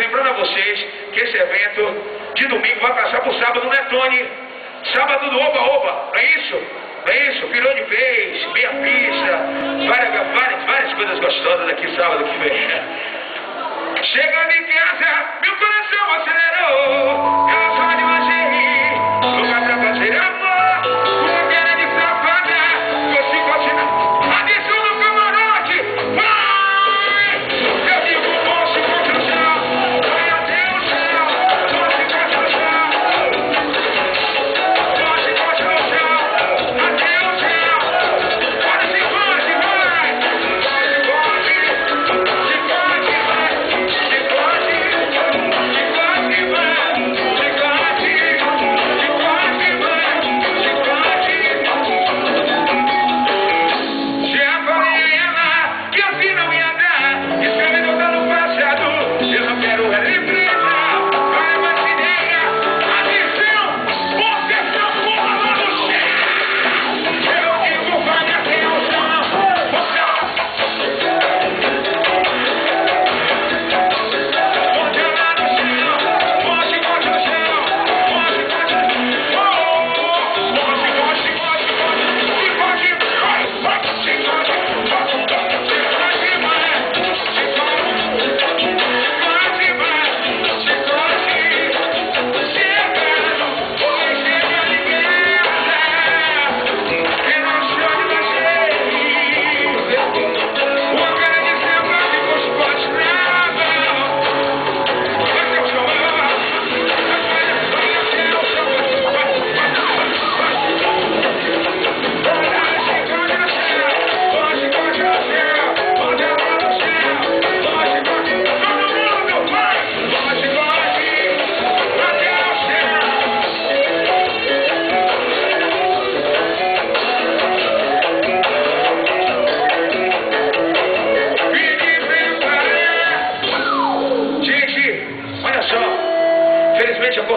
lembrando a vocês que esse evento de domingo vai passar por sábado, né, Tony? Sábado do Oba Oba, não é isso? Não é isso? Virou de vez, meia pista, várias, várias, várias coisas gostosas aqui sábado que vem. Chegando em casa, meu coração acelerou.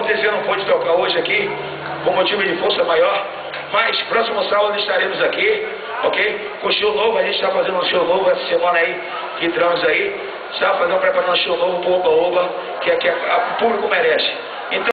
Felizmente a cortesia não pôde tocar hoje aqui, por motivo de força maior. Mas próximo sábado estaremos aqui, ok? Com show novo, a gente está fazendo um show novo essa semana aí, que entramos aí. Está fazendo, preparando um show novo pro Oba Oba, que, é que a- o público merece.